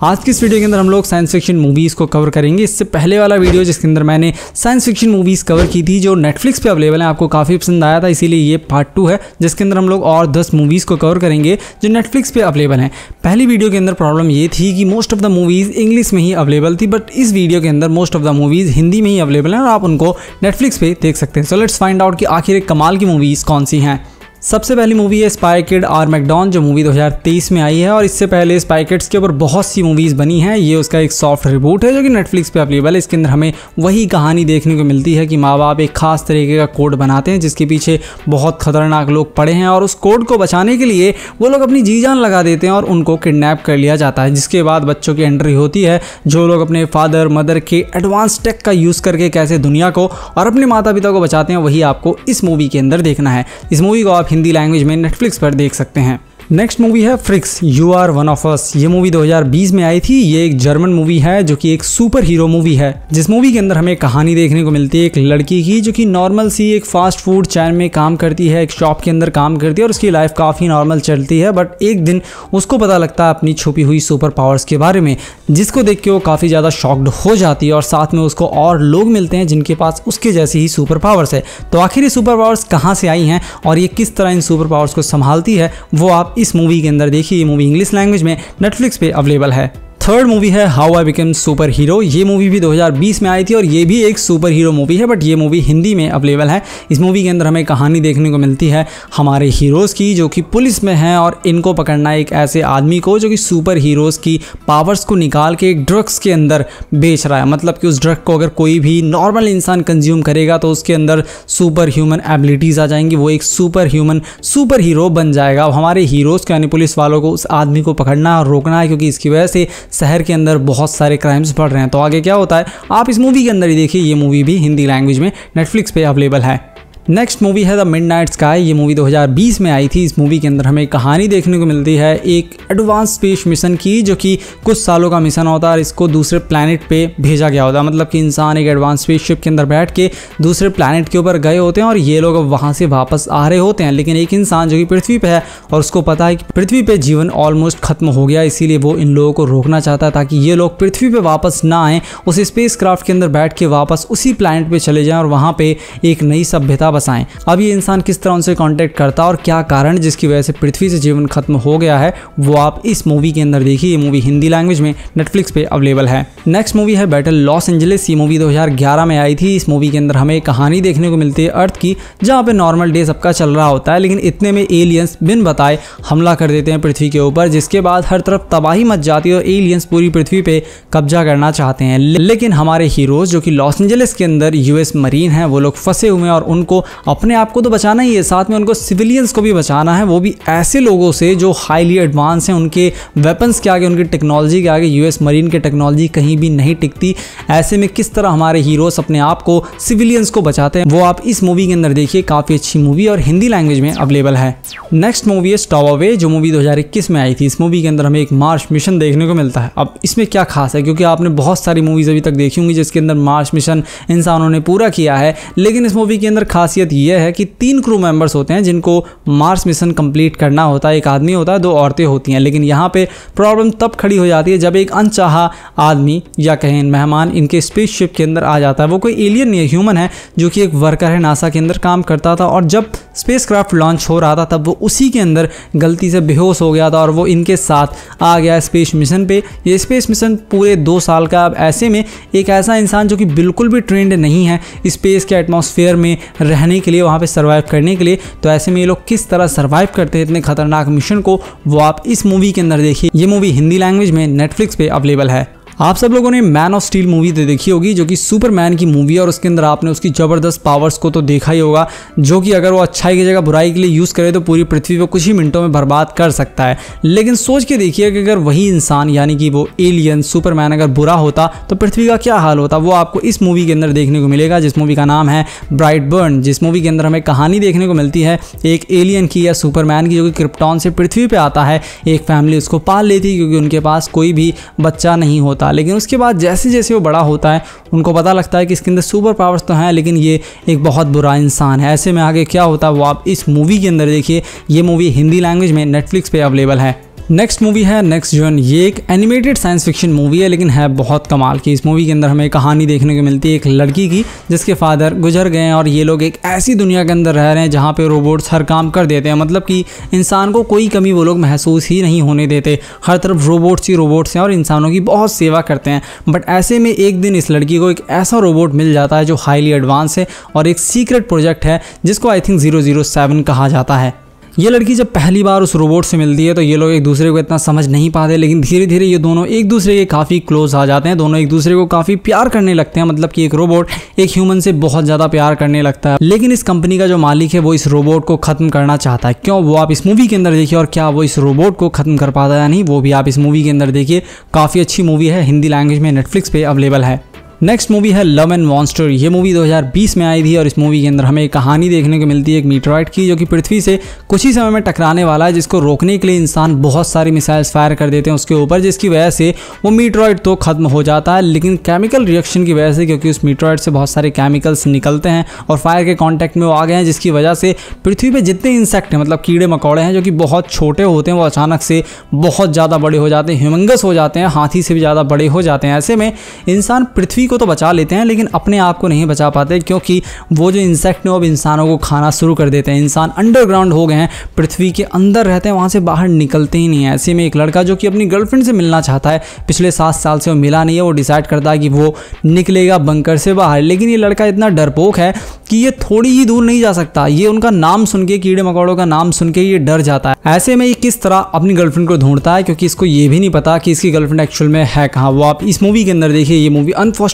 आज की इस वीडियो के अंदर हम लोग साइंस फिक्शन मूवीज़ को कवर करेंगे। इससे पहले वाला वीडियो जिसके अंदर मैंने साइंस फिक्शन मूवीज़ कवर की थी, जो नेटफ्लिक्स पे अवेलेबल है, आपको काफ़ी पसंद आया था, इसीलिए ये पार्ट टू है, जिसके अंदर हम लोग और दस मूवीज़ को कवर करेंगे, जो नेटफ्लिक्स पे अवेलेबल हैं। पहली वीडियो के अंदर प्रॉब्लम ये थी कि most of the movies English में ही अवेलेबल थी बट इस वीडियो के अंदर most of the movies Hindi में ही अवेलेबल हैं, और आप उनको नेटफ्लिक्स पर देख सकते हैं। सो लेट्स फाइंड आउट कि आखिर कमाल की मूवीज़ कौन सी हैं। सबसे पहली मूवी है स्पाई आर मैकडॉन जो मूवी 2023 में आई है, और इससे पहले स्पाई किड्स के ऊपर बहुत सी मूवीज़ बनी हैं। ये उसका एक सॉफ्ट रिबूट है, जो कि नेटफ्लिक्स पे अवेलेबल है। इसके अंदर हमें वही कहानी देखने को मिलती है कि माँ बाप एक खास तरीके का कोड बनाते हैं, जिसके पीछे बहुत खतरनाक लोग पड़े हैं, और उस कोड को बचाने के लिए वो लोग अपनी जी जान लगा देते हैं और उनको किडनैप कर लिया जाता है, जिसके बाद बच्चों की एंट्री होती है, जो लोग अपने फादर मदर के एडवांस टेक का यूज़ करके कैसे दुनिया को और अपने माता पिता को बचाते हैं, वही आपको इस मूवी के अंदर देखना है। इस मूवी को आप हिंदी लैंग्वेज में नेटफ्लिक्स पर देख सकते हैं। नेक्स्ट मूवी है freaks you are one of us ये मूवी 2020 में आई थी. ये एक जर्मन मूवी है जो कि एक सुपर हीरो मूवी है. जिस मूवी के अंदर हमें कहानी देखने को मिलती है एक लड़की की जो कि नॉर्मल सी एक फास्ट फ़ूड चैन में काम करती है, एक शॉप के अंदर काम करती है और उसकी लाइफ काफ़ी नॉर्मल चलती है. बट एक दिन उसको पता लगता है अपनी छुपी हुई सुपर पावर्स के बारे में, जिसको देख के वो काफ़ी ज़्यादा शॉक्ड हो जाती है और साथ में उसको और लोग मिलते हैं जिनके पास उसके जैसी ही सुपर पावर्स है. तो आखिर ये सुपर पावर्स कहाँ से आई हैं और ये किस तरह इन सुपर पावर्स को संभालती है, वो आप इस मूवी के अंदर देखिए ये मूवी इंग्लिश लैंग्वेज में नेटफ्लिक्स पे अवेलेबल है। थर्ड मूवी है how I become super hero ये मूवी भी 2020 में आई थी और ये भी एक सुपर हीरो मूवी है बट ये मूवी हिंदी में अवेलेबल है। इस मूवी के अंदर हमें कहानी देखने को मिलती है हमारे हीरोज़ की, जो कि पुलिस में हैं और इनको पकड़ना एक ऐसे आदमी को, जो कि सुपर हीरोज़ की पावर्स को निकाल के एक ड्रग्स के अंदर बेच रहा है। मतलब कि उस ड्रग को अगर कोई भी नॉर्मल इंसान कंज्यूम करेगा तो उसके अंदर सुपर ह्यूमन एबिलिटीज़ आ जाएँगी। वो एक सुपर ह्यूमन सुपर हीरो बन जाएगा। अब हमारे हीरोज़ को यानी पुलिस वालों को उस आदमी को पकड़ना और रोकना है, क्योंकि इसकी वजह से शहर के अंदर बहुत सारे क्राइम्स बढ़ रहे हैं। तो आगे क्या होता है? आप इस मूवी के अंदर ही देखिए, ये मूवी भी हिंदी लैंग्वेज में नेटफ्लिक्स पे अवेलेबल है। नेक्स्ट मूवी है द मिड नाइट स्काई ये मूवी 2020 में आई थी। इस मूवी के अंदर हमें कहानी देखने को मिलती है। एक एडवांस स्पेस मिशन की, जो कि कुछ सालों का मिशन होता है और इसको दूसरे प्लानट पे भेजा गया होता है। मतलब कि इंसान एक एडवांस स्पेसशिप के अंदर बैठ के दूसरे प्लानट के ऊपर गए होते हैं और ये लोग अब वहाँ से वापस आ रहे होते हैं। लेकिन एक इंसान जो कि पृथ्वी पर है और उसको पता है कि पृथ्वी पर जीवन ऑलमोस्ट खत्म हो गया। इसीलिए वो इन लोगों को रोकना चाहता है ताकि ये लोग पृथ्वी पर वापस ना आए। उस स्पेस के अंदर बैठ के वापस उसी प्लानट पर चले जाएँ और वहाँ पर एक नई सभ्यता बसाएँ अब ये इंसान किस तरह उनसे कांटेक्ट करता और क्या कारण जिसकी वजह से पृथ्वी से जीवन खत्म हो गया है, वो आप इस मूवी के अंदर देखिए। ये मूवी हिंदी लैंग्वेज में नेटफ्लिक्स पे अवेलेबल है। नेक्स्ट मूवी है बैटल लॉस एंजलिस ये मूवी 2011 में आई थी। इस मूवी के अंदर हमें कहानी देखने को मिलती है अर्थ की, जहाँ पे नॉर्मल डे सबका चल रहा होता है, लेकिन इतने में एलियंस बिन बताए हमला कर देते हैं पृथ्वी के ऊपर, जिसके बाद हर तरफ़ तबाही मच जाती है और एलियंस पूरी पृथ्वी पे कब्जा करना चाहते हैं। लेकिन हमारे हीरोज जो कि लॉस एंजलिस के अंदर यूएस मरीन हैं, वो लोग फंसे हुए हैं और उनको अपने आप को तो बचाना ही है, साथ में उनको सिविलियंस को भी बचाना है। वो भी ऐसे लोगों से जो हाईली एडवांस हैं, उनके वेपन्स के आगे, उनकी टेक्नोलॉजी के आगे यूएस मरीन के टेक्नोलॉजी कहीं भी नहीं टिकती। ऐसे में किस तरह हमारे हीरोज अपने आप को सिविलियंस को बचाते हैं, वो आप इस मूवी के अंदर देखिए, काफ़ी अच्छी मूवी और हिंदी लैंग्वेज में अवेलेबल है। नेक्स्ट मूवी है स्टॉव अवे जो मूवी 2021 में आई थी। इस मूवी के अंदर हमें एक मार्च मिशन देखने को मिलता है। अब इसमें क्या खास है? क्योंकि आपने बहुत सारी मूवीज़ अभी तक देखी होंगी जिसके अंदर मार्च मिशन इंसानों ने पूरा किया है। लेकिन इस मूवी के अंदर खासियत यह है कि तीन क्रू मेंबर्स होते हैं जिनको मार्स मिशन कंप्लीट करना होता है। एक आदमी होता है, दो औरतें होती हैं। लेकिन यहाँ पे प्रॉब्लम तब खड़ी हो जाती है जब एक अनचाहा आदमी या कहें मेहमान इनके स्पेसशिप के अंदर आ जाता है। वो कोई एलियन नहीं है ह्यूमन है, जो कि एक वर्कर है नासा के अंदर काम करता था और जब स्पेस लॉन्च हो रहा था, तब वो उसी के अंदर गलती से बेहोश हो गया था और वो इनके साथ आ गया स्पेस मिशन पे। ये स्पेस मिशन पूरे दो साल का अब ऐसे में एक ऐसा इंसान जो कि बिल्कुल भी ट्रेंड नहीं है स्पेस के एटमॉस्फेयर में रहने के लिए, वहाँ पर सर्वाइव करने के लिए। तो ऐसे में ये लोग किस तरह सर्वाइव करते हैं इतने खतरनाक मिशन को, वो आप इस मूवी के अंदर देखिए। ये मूवी हिंदी लैंग्वेज में नेटफ्लिक्स पे अवेलेबल है। आप सब लोगों ने मैन ऑफ़ स्टील मूवी तो देखी होगी, जो कि सुपरमैन की मूवी है, और उसके अंदर आपने उसकी ज़बरदस्त पावर्स को तो देखा ही होगा, जो कि अगर वो अच्छाई की जगह बुराई के लिए यूज़ करे तो पूरी पृथ्वी को कुछ ही मिनटों में बर्बाद कर सकता है। लेकिन सोच के देखिए कि अगर वही इंसान, यानी कि वो एलियन सुपरमैन अगर बुरा होता तो पृथ्वी का क्या हाल होता? वो आपको इस मूवी के अंदर देखने को मिलेगा, जिस मूवी का नाम है ब्राइट बर्न जिस मूवी के अंदर हमें कहानी देखने को मिलती है, एक एलियन की या सुपरमैन की, जो कि क्रिप्टॉन से पृथ्वी पर आता है, एक फैमिली उसको पाल लेती है, क्योंकि उनके पास कोई भी बच्चा नहीं होता। लेकिन उसके बाद जैसे जैसे वो बड़ा होता है, उनको पता लगता है कि इसके अंदर सुपर पावर्स तो हैं, लेकिन ये एक बहुत बुरा इंसान है। ऐसे में आगे क्या होता है, वो आप इस मूवी के अंदर देखिए, ये मूवी हिंदी लैंग्वेज में नेटफ्लिक्स पर अवेलेबल है। नेक्स्ट मूवी है नेक्स्ट जॉन ये एक एनिमेटेड साइंस फिक्शन मूवी है, लेकिन है बहुत कमाल की। इस मूवी के अंदर हमें कहानी देखने को मिलती है, एक लड़की की, जिसके फादर गुजर गए हैं और ये लोग एक ऐसी दुनिया के अंदर रह रहे हैं जहाँ पे रोबोट्स हर काम कर देते हैं। मतलब कि इंसान को कोई कमी वो लोग महसूस ही नहीं होने देते। हर तरफ़ रोबोट्स ही रोबोट्स हैं और इंसानों की बहुत सेवा करते हैं। बट ऐसे में एक दिन इस लड़की को एक ऐसा रोबोट मिल जाता है जो हाईली एडवांस है और एक सीक्रेट प्रोजेक्ट है, जिसको आई थिंक ज़ीरो कहा जाता है। ये लड़की जब पहली बार उस रोबोट से मिलती है तो ये लोग एक दूसरे को इतना समझ नहीं पाते, लेकिन धीरे धीरे ये दोनों एक दूसरे के काफ़ी क्लोज आ जाते हैं। दोनों एक दूसरे को काफ़ी प्यार करने लगते हैं मतलब कि एक रोबोट एक ह्यूमन से बहुत ज़्यादा प्यार करने लगता है। लेकिन इस कंपनी का जो मालिक है, वो इस रोबोट को खत्म करना चाहता है। क्यों? वो आप इस मूवी के अंदर देखिए, और क्या वो इस रोबोट को खत्म कर पाता है या नहीं, वो भी आप इस मूवी के अंदर देखिए। काफ़ी अच्छी मूवी है, हिंदी लैंग्वेज में नेटफ्लिक्स पे अवेलेबल है। नेक्स्ट मूवी है लव एंड मॉन्स्टर ये मूवी 2020 में आई थी और इस मूवी के अंदर हमें एक कहानी देखने को मिलती है, एक मीटरॉइड की, जो कि पृथ्वी से कुछ ही समय में टकराने वाला है, जिसको रोकने के लिए इंसान बहुत सारी मिसाइल्स फायर कर देते हैं उसके ऊपर, जिसकी वजह से वो मीटरॉइड तो खत्म हो जाता है, लेकिन केमिकल रिएक्शन की वजह से, क्योंकि उस मीटरॉइड से बहुत सारे केमिकल्स निकलते हैं और फायर के कॉन्टैक्ट में वो आ गए हैं, जिसकी वजह से पृथ्वी पर जितने इंसेक्ट हैं मतलब कीड़े मकौड़े हैं, जो कि बहुत छोटे होते हैं, वो अचानक से बहुत ज़्यादा बड़े हो जाते हैं ह्यूमंगस हो जाते हैं, हाथी से भी ज़्यादा बड़े हो जाते हैं। ऐसे में इंसान पृथ्वी को तो बचा लेते हैं, लेकिन अपने आप को नहीं बचा पाते क्योंकि वो जो इंसेक्ट हैं अब इंसानों को खाना शुरू कर देते हैं। इंसान अंडरग्राउंड हो गए हैं, पृथ्वी के अंदर रहते हैं, वहाँ से बाहर निकलते ही नहीं है। ऐसे में एक लड़का जो कि अपनी गर्लफ्रेंड से मिलना चाहता है, पिछले सात साल से वो मिला नहीं है, वो डिसाइड करता है कि वो निकलेगा बंकर से बाहर। लेकिन ये लड़का इतना डरपोक है कि ये थोड़ी ही दूर नहीं जा सकता। ये उनका नाम सुन के, कीड़े मकोड़ों का नाम सुन के ये डर जाता है। ऐसे में ये किस तरह अपनी गर्लफ्रेंड को ढूंढता है? क्योंकि इसको ये भी नहीं पता कि इसकी गर्लफ्रेंड एक्चुअल में है कहाँ। वो आप इस मूवी के अंदर देखिए, ये मूवी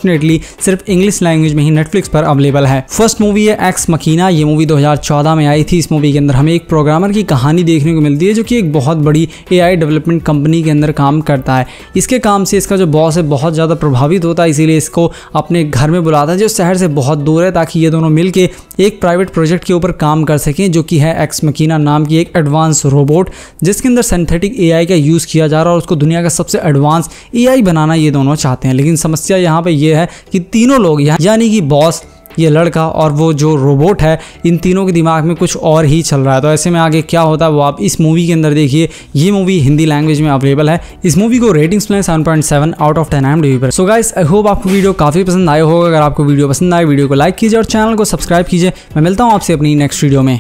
अनफॉर्चुनेटली सिर्फ़ इंग्लिश लैंग्वेज में ही नेटफ्लिक्स पर अवेलेबल है। फ़र्स्ट मूवी है एक्स मकीना ये मूवी 2014 में आई थी। इस मूवी के अंदर हमें एक प्रोग्रामर की कहानी देखने को मिलती है जो कि एक बहुत बड़ी एआई डेवलपमेंट कंपनी के अंदर काम करता है। इसके काम से इसका जो बॉस है बहुत ज़्यादा प्रभावित होता है, इसीलिए इसको अपने घर में बुलाता है जो शहर से बहुत दूर है ताकि ये दोनों मिलकर एक प्राइवेट प्रोजेक्ट के ऊपर काम कर सकें, जो कि है एक्स मकीना नाम की एक एडवांस रोबोट जिसके अंदर सिंथेटिक एआई का यूज़ किया जा रहा है और उसको दुनिया का सबसे एडवांस एआई बनाना ये दोनों चाहते हैं। लेकिन समस्या यहाँ पे ये है कि तीनों लोग यहाँ, यानी कि बॉस ये लड़का और वो जो रोबोट है, इन तीनों के दिमाग में कुछ और ही चल रहा है। तो ऐसे में आगे क्या होता है वो आप इस मूवी के अंदर देखिए। ये मूवी हिंदी लैंग्वेज में अवेलेबल है। इस मूवी को रेटिंग्स में seven point seven out of ten M D पर। सो गाइस आई होप आपको वीडियो काफ़ी पसंद आया होगा। अगर आपको वीडियो पसंद आए वीडियो को लाइक कीजिए और चैनल को सब्सक्राइब कीजिए। मैं मिलता हूँ आपसे अपनी नेक्स्ट वीडियो में।